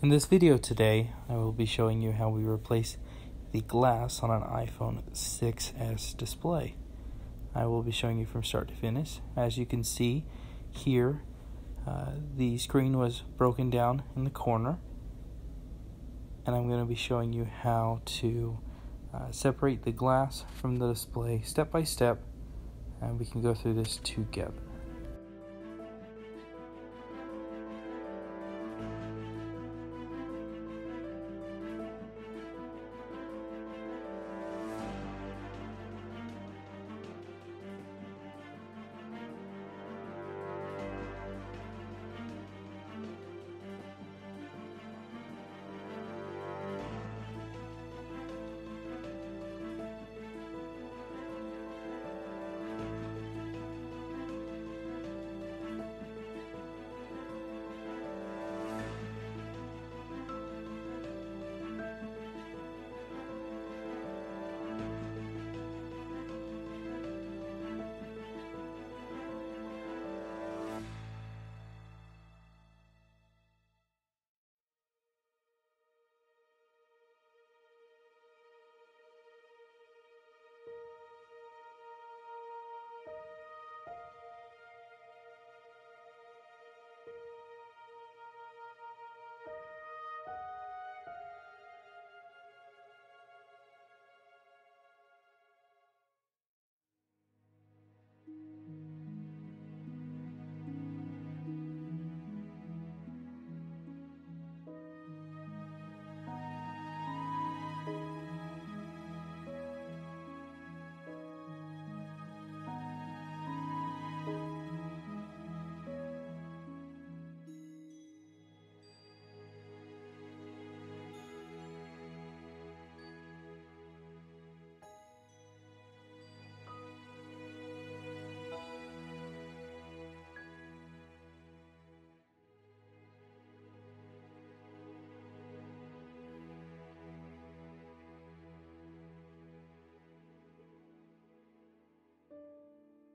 In this video today, I will be showing you how we replace the glass on an iPhone 6s display. I will be showing you from start to finish. As you can see here, uh, the screen was broken down in the corner and I'm going to be showing you how to uh, separate the glass from the display step by step and we can go through this together.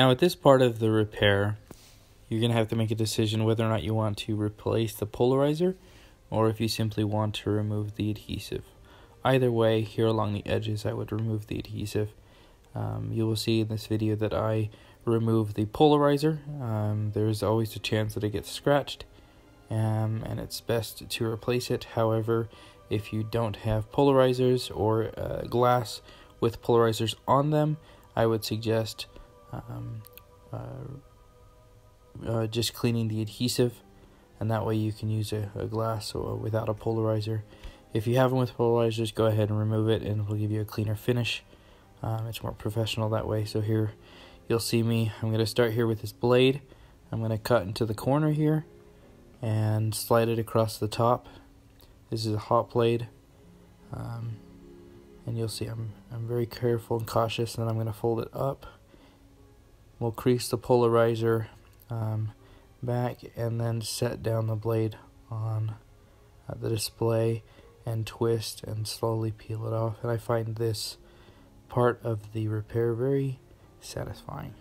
Now, at this part of the repair, you're going to have to make a decision whether or not you want to replace the polarizer or if you simply want to remove the adhesive. Either way, here along the edges, I would remove the adhesive. Um, you will see in this video that I remove the polarizer. Um, there's always a chance that it gets scratched, um, and it's best to replace it. However, if you don't have polarizers or uh, glass with polarizers on them, I would suggest um, uh, uh, just cleaning the adhesive, and that way you can use a, a glass or without a polarizer. If you have them with polarizers, go ahead and remove it, and it'll give you a cleaner finish. Um, it's more professional that way. So here, you'll see me. I'm going to start here with this blade. I'm going to cut into the corner here and slide it across the top. This is a hot blade. Um, and you'll see I'm, I'm very careful and cautious and I'm going to fold it up. We'll crease the polarizer um, back and then set down the blade on uh, the display and twist and slowly peel it off. And I find this part of the repair very satisfying.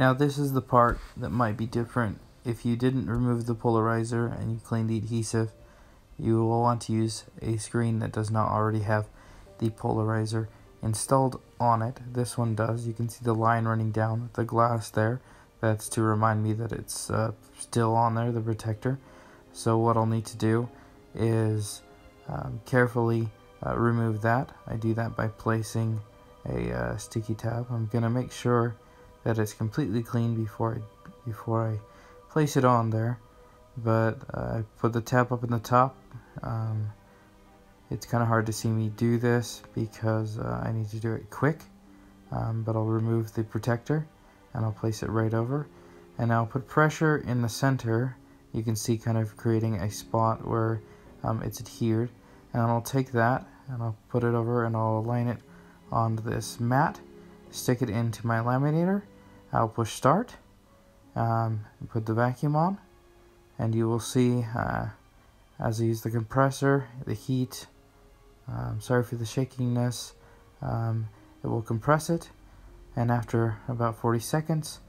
Now this is the part that might be different. If you didn't remove the polarizer and you cleaned the adhesive, you will want to use a screen that does not already have the polarizer installed on it. This one does. You can see the line running down the glass there. That's to remind me that it's uh, still on there, the protector. So what I'll need to do is um, carefully uh, remove that. I do that by placing a uh, sticky tab. I'm going to make sure that it's completely clean before I, before I place it on there. But uh, I put the tab up in the top. Um, it's kind of hard to see me do this because uh, I need to do it quick. Um, but I'll remove the protector and I'll place it right over. And I'll put pressure in the center. You can see kind of creating a spot where um, it's adhered. And I'll take that and I'll put it over and I'll align it on this mat. Stick it into my laminator. I'll push start. Um, put the vacuum on. And you will see uh, as I use the compressor, the heat um, sorry for the shakiness. Um, it will compress it, and after about 40 seconds,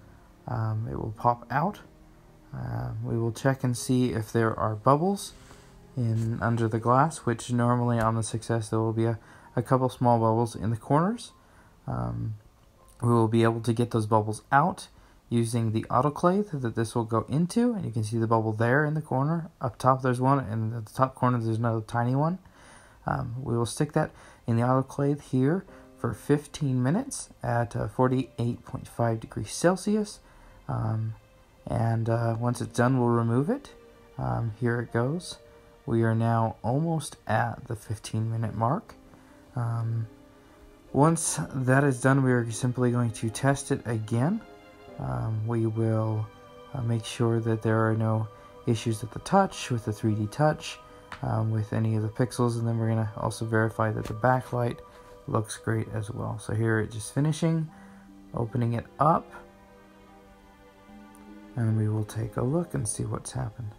um, it will pop out. Uh, we will check and see if there are bubbles in under the glass, which normally on the 6s there will be a, a couple small bubbles in the corners. Um, we will be able to get those bubbles out using the autoclave that this will go into, and you can see the bubble there in the corner. Up top there's one, and at the top corner there's another tiny one. Um, we will stick that in the autoclave here for 15 minutes at uh, 48.5 degrees Celsius. Um, and uh, once it's done, we'll remove it. Um, here it goes. We are now almost at the 15 minute mark. Um, once that is done, we are simply going to test it again. Um, we will uh, make sure that there are no issues at the touch with the 3D touch um, with any of the pixels and then we're going to also verify that the backlight looks great as well. So here it's just finishing, opening it up, and we will take a look and see what's happened.